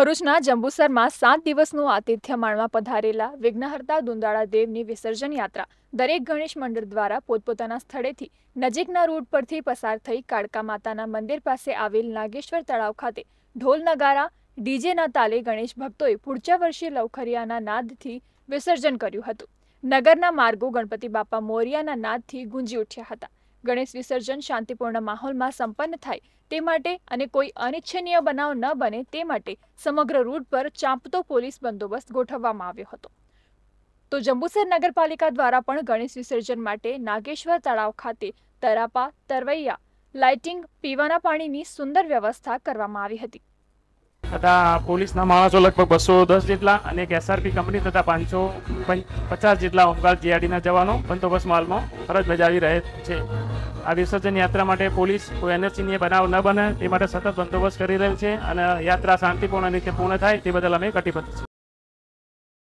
ભરૂચના જંબુસરમાં સાત દિવસનું આતિથ્ય માણવા પધારેલા વિઘ્નહર્તા દુંદાળા દેવની વિસર્જન યાત્રા. દરેક ગણેશ મંડળ દ્વારા પોતપોતાના સ્થળેથી નજીકના રૂટ પરથી પસાર થઈ કાળકા માતાના મંદિર પાસે આવેલ નાગેશ્વર તળાવ ખાતે ઢોલ નગારા, ડીજેના તાલે ગણેશ ભક્તોએ પૂર્ચા વર્ષે લવખરિયાના નાદથી વિસર્જન કર્યું હતું. નગરના માર્ગો ગણપતિ બાપા મોરિયાના નાદથી ગુંજી ઉઠ્યા હતા. ગણેશ વિસર્જન શાંતિપૂર્ણ માહોલમાં સંપન્ન થાય તે માટે અને કોઈ અનિચ્છનીય બનાવ ન બને તે માટે સમગ્ર રૂટ પર ચાંપતો પોલીસ બંદોબસ્ત ગોઠવવામાં આવ્યો હતો. તો જંબુસર નગરપાલિકા દ્વારા પણ ગણેશ વિસર્જન માટે નાગેશ્વર તળાવ ખાતે તરાપા, તરવૈયા, લાઇટિંગ, પીવાના પાણીની સુંદર વ્યવસ્થા કરવામાં આવી હતી. તથા પોલીસના માણસો લગભગ બસો દસ જેટલા અને એક એસઆરપી કંપની તથા પાંચસો પચાસ જેટલા હોમગાર્ડ જીઆરડીના જવાનો બંદોબસ્ત માલમાં ફરજ બજાવી રહે છે. આ વિસર્જન યાત્રા માટે પોલીસ કોઈ એનએસસીની બનાવ ન બને તે માટે સતત બંદોબસ્ત કરી રહેલ છે અને યાત્રા શાંતિપૂર્ણ રીતે પૂર્ણ થાય તે બદલ અમે કટિબદ્ધ છીએ.